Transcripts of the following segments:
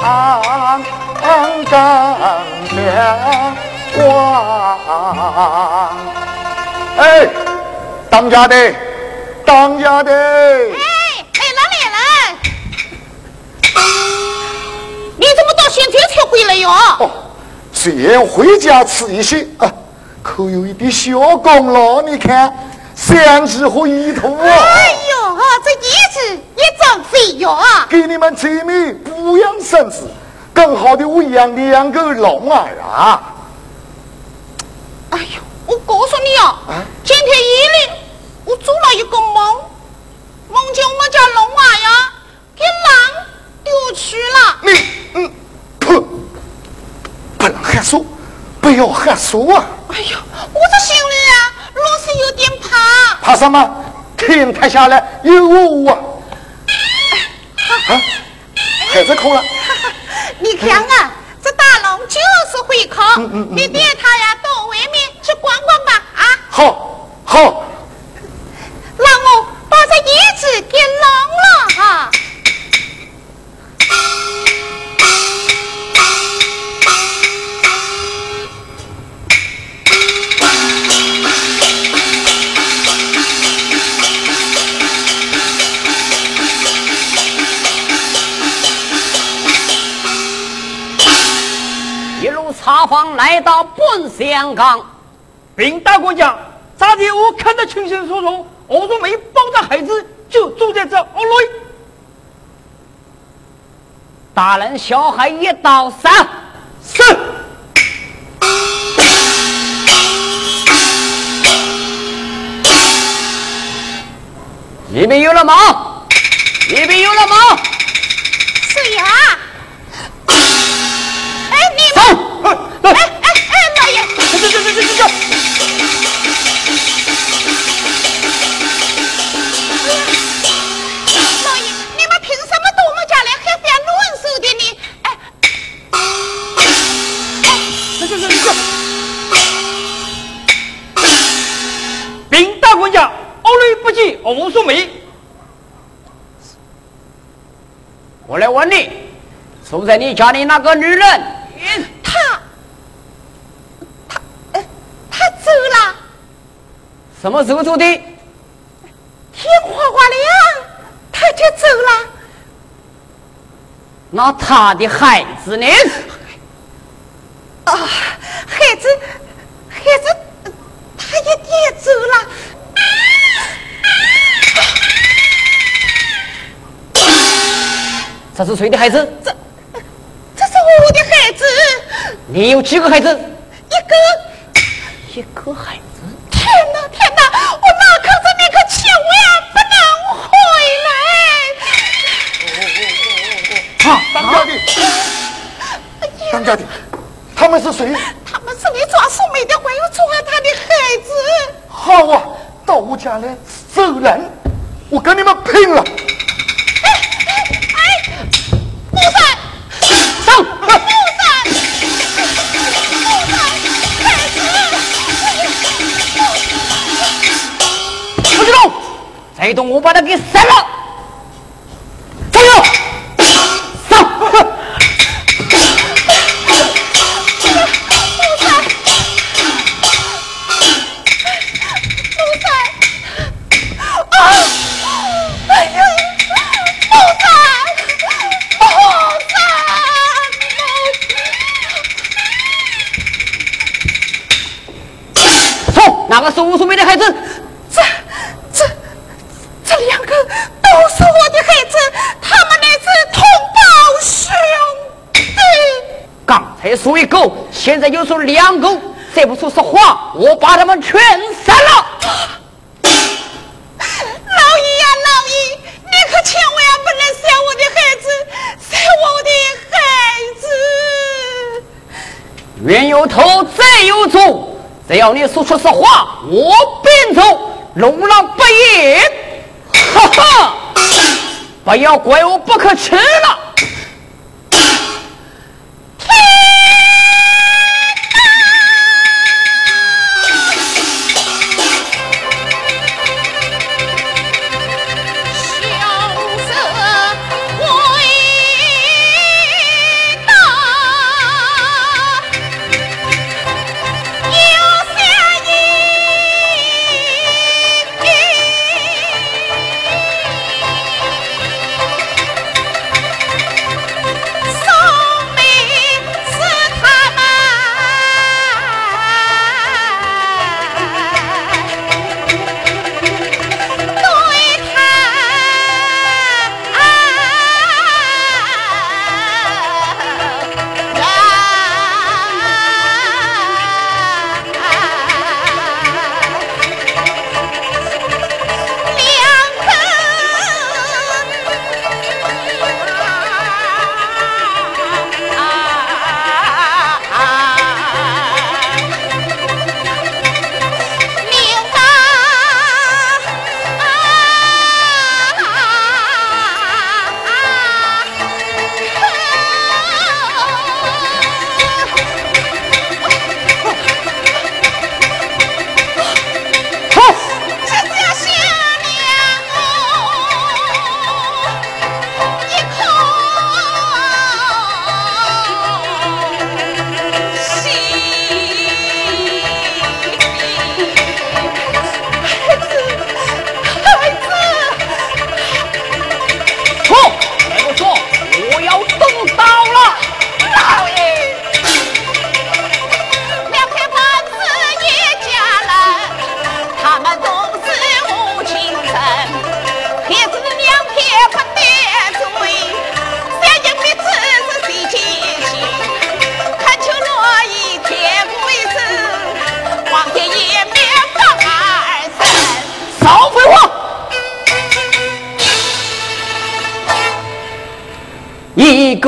繁黄更繁黄。哎，当家的。当家的，哎，来了来了，你怎么到现在才回来哟？哦，先回家吃一些啊，可有一点小功劳，你看，三只和一头啊！哎呦，这叶子也真肥哟！给你们姐妹补养身子，更好的喂养两个龙儿啊！哎呦，我告诉你啊，今天夜里。我做了一个梦，梦见我们家龙娃呀给狼丢去了。你，嗯，不，不能喊说，不要喊说啊！哎呀，我这心里啊，老是有点怕。怕什么？天塌下来有我啊！啊，孩子哭了。你看啊，这大龙就是会考。嗯嗯嗯。你带他呀到外面去逛逛吧。啊。好，好。香港，禀大官讲，昨天？我看得清清楚楚。我说没抱着孩子就住在这屋内。大人，小孩一到三，是。里面有了吗？里面有了吗？是呀。哎，你们。哎哎哎，老爷。这这这这这这。欧淑梅，我来问你，住在你家里那个女人，她，她，她走了。什么时候走的？天花花亮，他就走了。那他的孩子呢？啊，孩子，孩子，他也也走了。这是谁的孩子？这，这是我的孩子。你有几个孩子？一个，一个孩子。当家的，当家的，他们是谁？他们是你抓苏梅的，还有宠爱他的孩子。好啊，到我家来走人，我跟你们拼了！哎哎哎，木，上！不三，不三，快死！不许动，再动我把他给杀了！才说一狗，现在又说两狗，再不说实话，我把他们全杀了。老爷呀，老爷，你可千万不能杀我的孩子，杀我的孩子！冤有头，债有主，只要你说出实话，我便走，龙狼不言。哈哈，不要怪我不可耻了。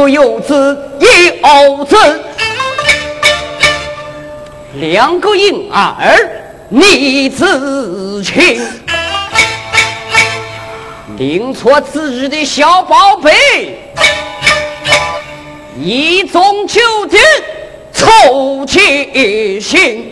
一个有子一偶子，两个婴儿你自亲，宁错此日的小宝贝，一中九点凑齐心。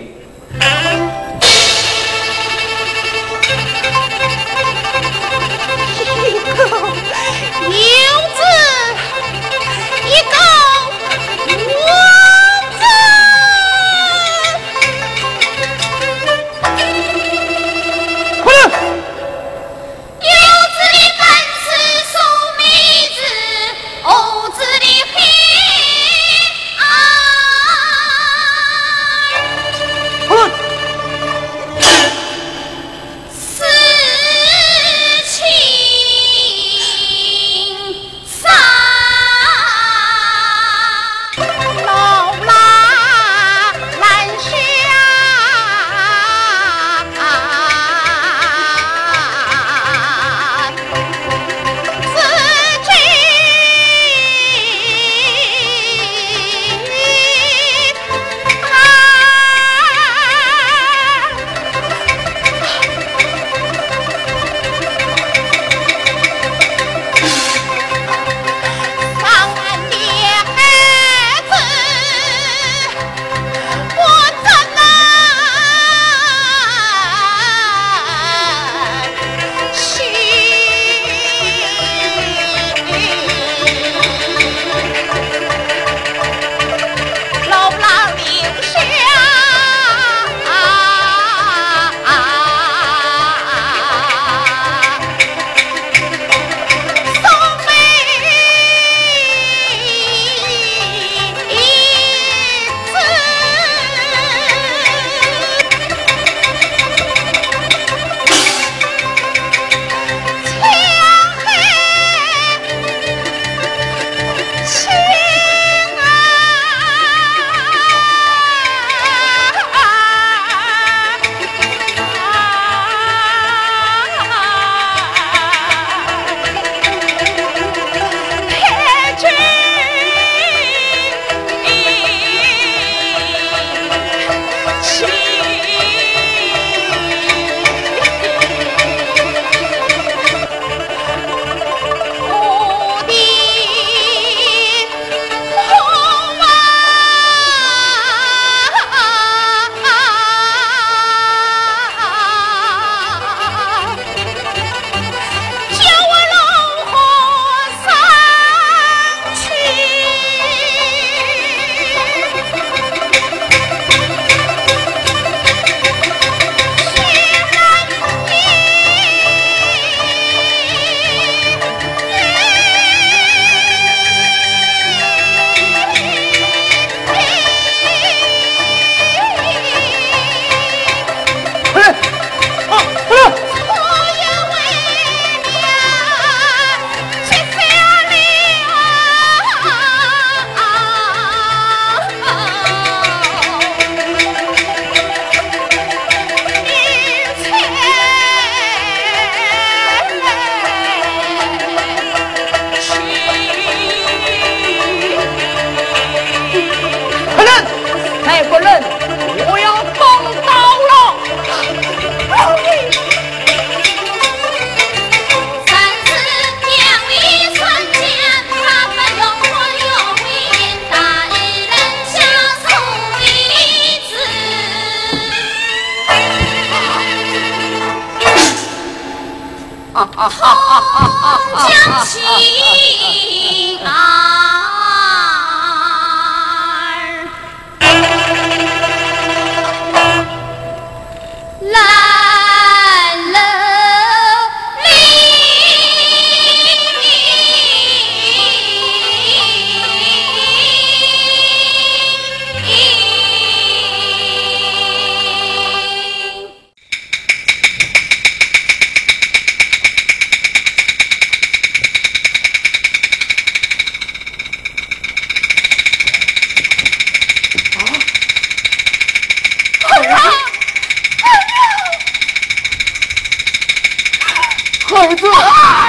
子。啊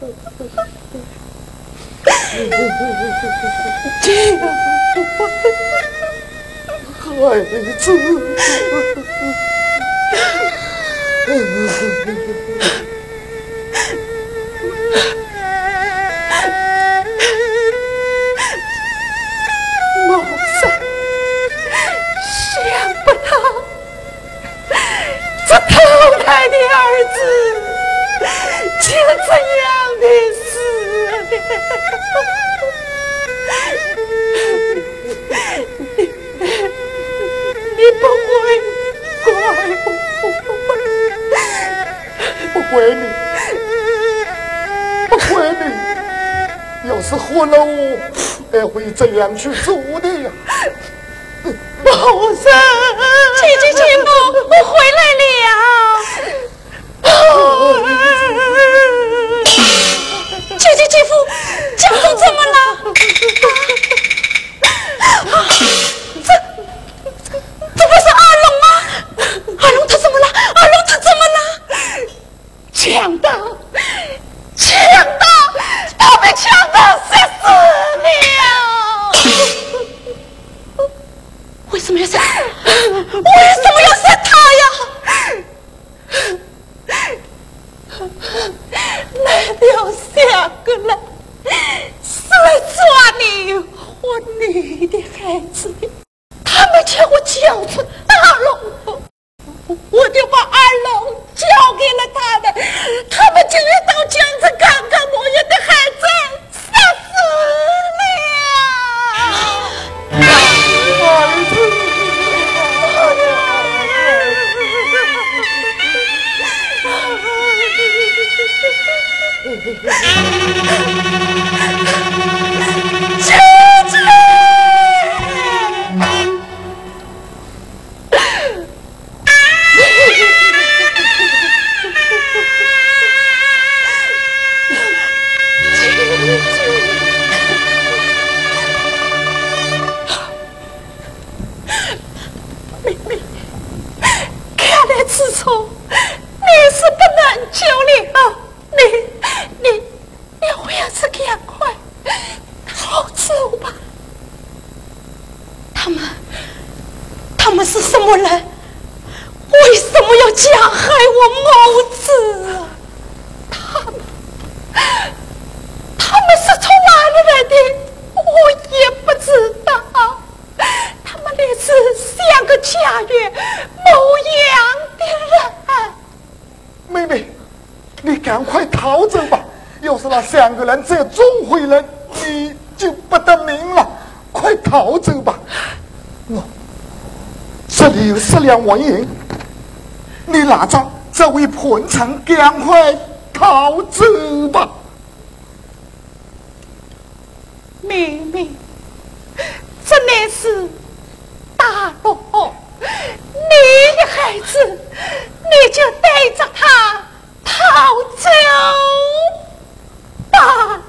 这样孩子这样去做的 Thank you. 逃走吧。我这里有十两纹银，你拿着，这位盘缠赶快逃走吧。明明，这乃是大罗，你的孩子，你就带着他逃走吧。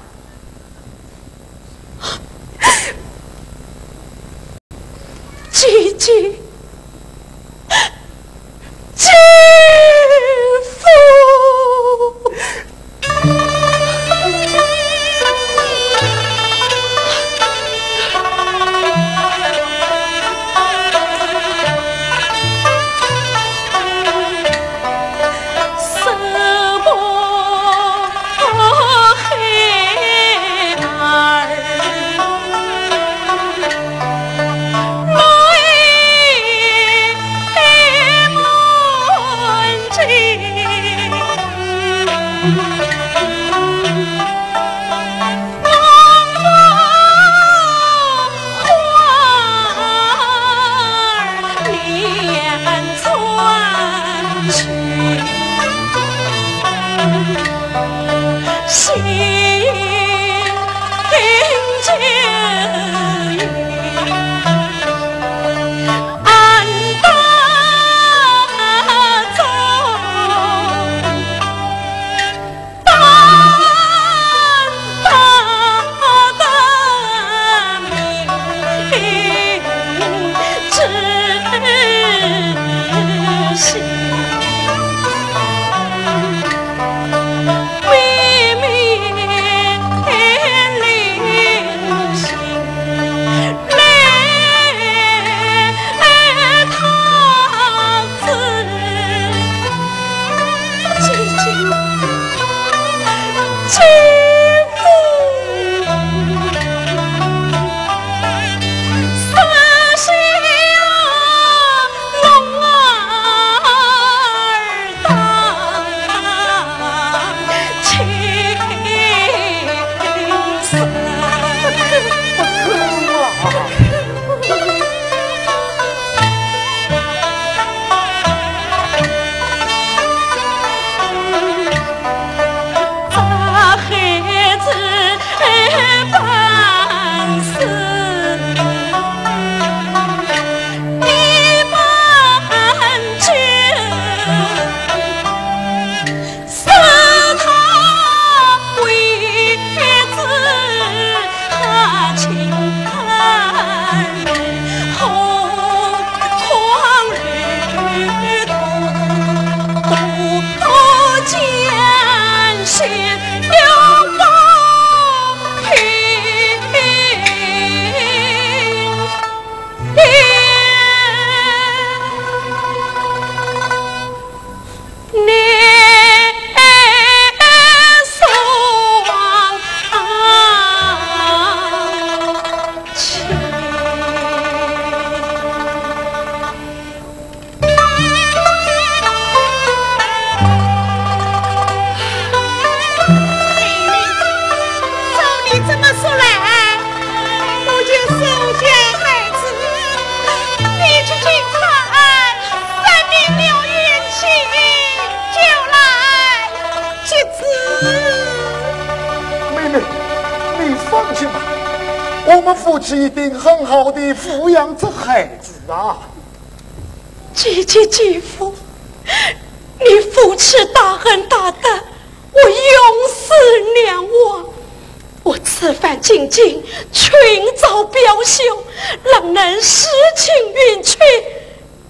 人诗情云去，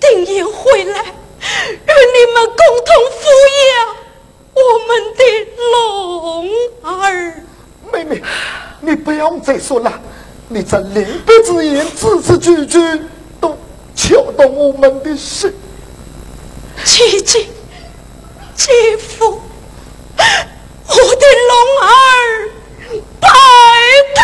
定也回来，与你们共同抚养我们的龙儿。妹妹，你不用再说了，你这临别之言，字字句句都敲动我们的心。姐姐，姐夫，我的龙儿白头